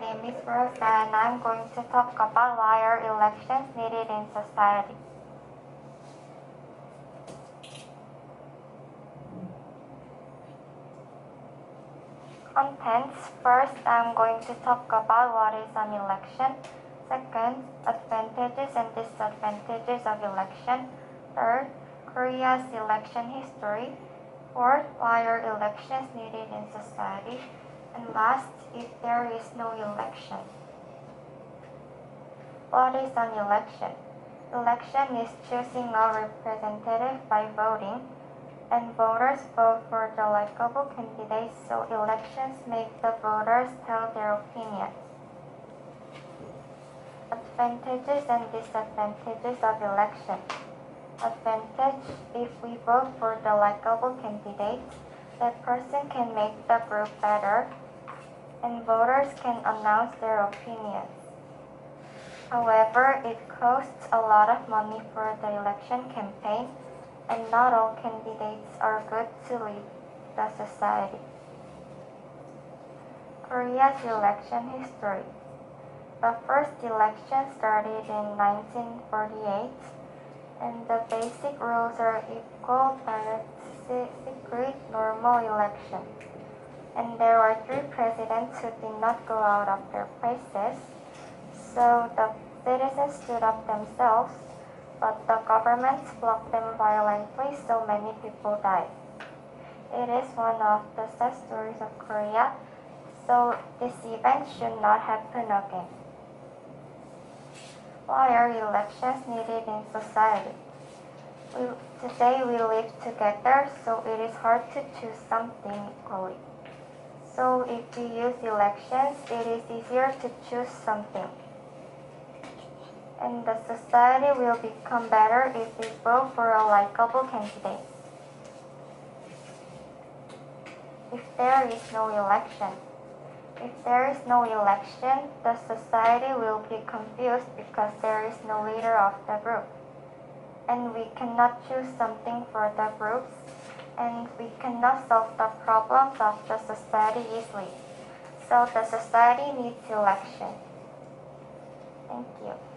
Name is Rosa and I'm going to talk about why are elections needed in society. Contents. First, I'm going to talk about what is an election. Second, advantages and disadvantages of election. Third, Korea's election history. Fourth, why are elections needed in society? And last, if there is no election. What is an election? Election is choosing a representative by voting, and voters vote for the likable candidates, so elections make the voters tell their opinions. Advantages and disadvantages of election. Advantage if we vote for the likable candidate, that person can make the group better, and voters can announce their opinions. However, it costs a lot of money for the election campaign, and not all candidates are good to lead the society. Korea's election history. The first election started in 1948, and the basic rules are equal, direct, secret, normal election. And there were three presidents who did not go out of their places, so the citizens stood up themselves, but the government blocked them violently, so many people died. It is one of the sad stories of Korea, so this event should not happen again. Why are elections needed in society? We, today we live together, so it is hard to choose something equally. So if we use elections, it is easier to choose something. And the society will become better if we vote for a likable candidate. If there is no election, if there is no election, the society will be confused because there is no leader of the group. And we cannot choose something for the groups, and we cannot solve the problems of the society easily. So the society needs election. Thank you.